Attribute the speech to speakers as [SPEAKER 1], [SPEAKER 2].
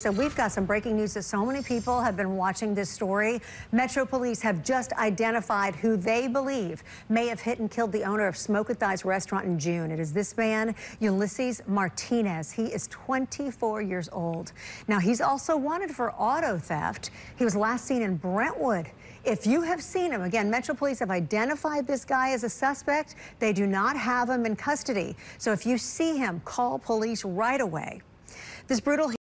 [SPEAKER 1] So we've got some breaking news that so many people have been watching this story. Metro Police have just identified who they believe may have hit and killed the owner of Smokin Thighs restaurant in June. It is this man, Ulysses Martinez. He is 24 years old. Now, he's also wanted for auto theft. He was last seen in Brentwood. If you have seen him, again, Metro Police have identified this guy as a suspect. They do not have him in custody. So if you see him, call police right away. This brutal